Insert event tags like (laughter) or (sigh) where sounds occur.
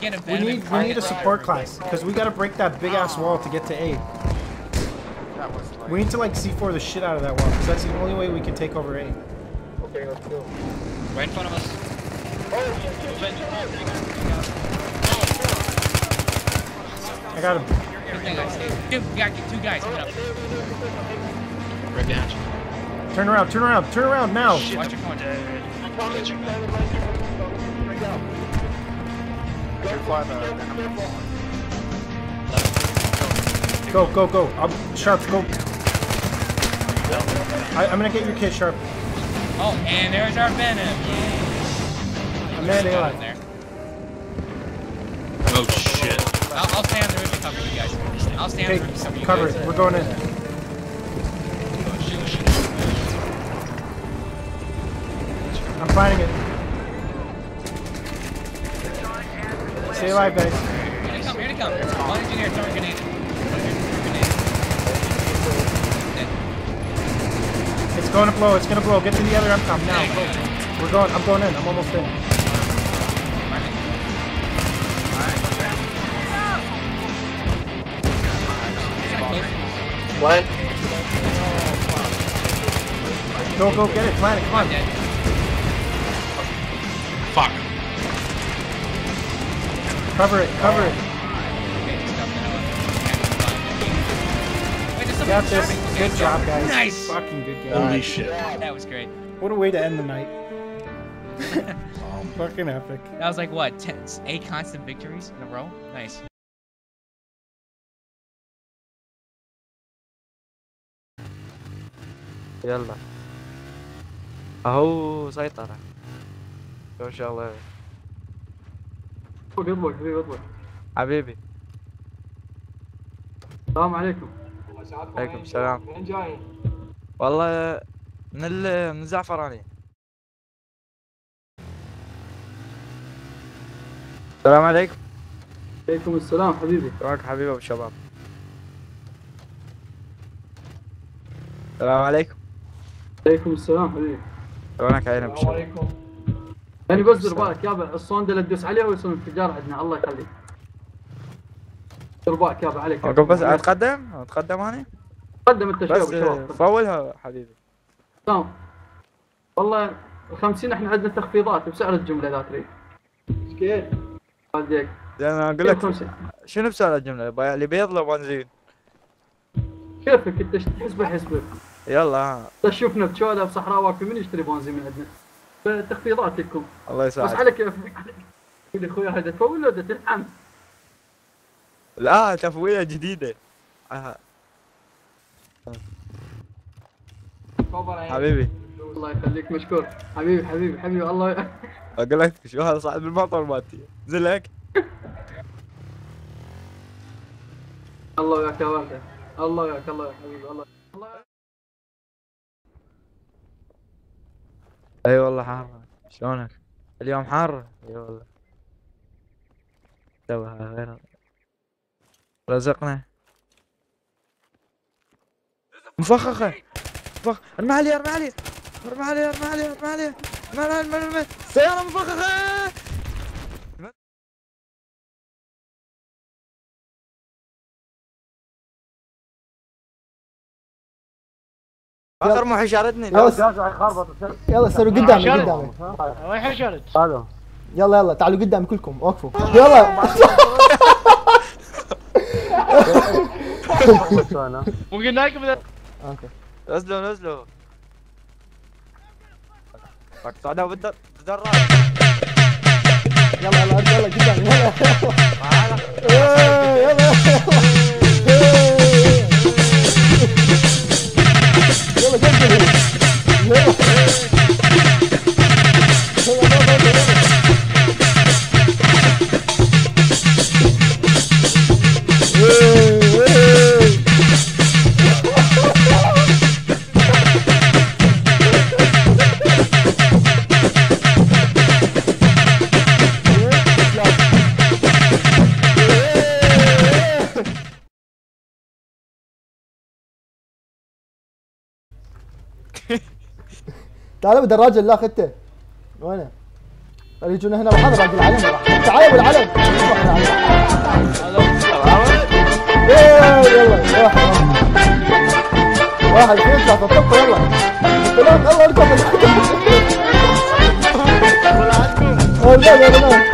get a We need we need a support class because we gotta break that big ass wall to get to A. That was like. We need to like C4 the shit out of that wall because that's the only way we can take over A. Okay, let's go. Right in front of us. I got him. Good thing I stayed. Dude, we got two guys coming up. Right behind you. Turn around, turn around, turn around now. Watch your corner. Should fly the. Go, go, go. I'm sharp. Go. I, I'm gonna get your kid sharp. Oh, and there's our venom. Yay. I'm at Got A. him there. Oh shit. I'll, I'll stay on the roof and cover you guys. I'll stay on Okay, the roof and cover you cover guys. it. We're going in. Oh shit, shit. I'm finding it. Stay alive, guys. Here they come, here they come. One engineer throwing grenade. Grenade. It's going to blow. It's gonna blow. Get to the other MCOM now. Go. We're going. I'm going in. I'm almost in. Plant. Go, go, get it. Plant it. Come on. Cover it. Cover it. Okay, just dump that out. Wait, there's somebody Got this. jumping. Okay, Good go. job, guys. Nice. Fucking good game. Holy shit. That was great. What a way to end the night. (laughs) Fucking epic. That was like what, 10, eight constant victories in a row? Nice. يلا اهو سيطرة ما شاء الله حبيبي حبيبي. السلام عليكم. عليكم السلام. وين جاي؟ والله من ال من الزعفرانية السلام عليكم. عليكم السلام حبيبي. شلونك حبيبي أبو الشباب السلام عليكم. عليكم السلام حبيبي. شلونك عين أبو الشباب يعني بس دير بالك يابا الصوندة اللي تدوس عليها ويصير انفجار عندنا الله يخليك. دير بالك يابا عليك. اوقف بس أتقدم؟ أتقدم أنا؟ قدم أنت شباب. فولها حبيبي. تمام. والله ال 50 إحنا عندنا تخفيضات بسعر الجملة اذا تريد. إيش كيف؟ والديك أنا أقول لك 50 شنو بسعر الجملة؟ بايع لي بيض لو بنزين. كيفك؟ أنت تحسبه حسبه يلا. ها بس شوفنا بشوله بصحراء واقفين من يشتري بنزين من عندنا؟ فتخفيضات لكم الله بس يساعدك عليك يقول لي أخوي هذا تفول ولا تلحم؟ لا تفويلة جديدة. آه، حبيبي. الله يخليك مشكور. حبيبي حبيبي حبيبي الله. أقول لك شو؟ هذا صعد بالمطر مالتي. زلك. الله وياك يا والده الله وياك الله يا حبيبي الله أي والله حارة شلونك؟ اليوم حار أي والله. توها غير رزقنا. مفخخة. مفخ ارمي عليه ارمي عليه ارمي عليه ارمي عليه ارمي عليه ارمي عليه ارمي عليه سيارة مفخخة! آخر محي شاردني يلا صاروا قدامي قدامي وين حشرت؟ يلا يلا تعالوا قدامي كلكم. وقفوا. يلا. مو لكم إذا- أوكي. نزلوا نزلوا صعدوا بالدر بالدراج يلا يلا يلا قدامي (laughs) يلا يلا يلا. تعال بدراجة لا اخذته وينه؟ اللي يجون هنا وهذا باقي العلم. تعال أبو العلم. واحد واحد اثنين ثلاثة طب يلا. ثلاث يلا اركب. آه لا لا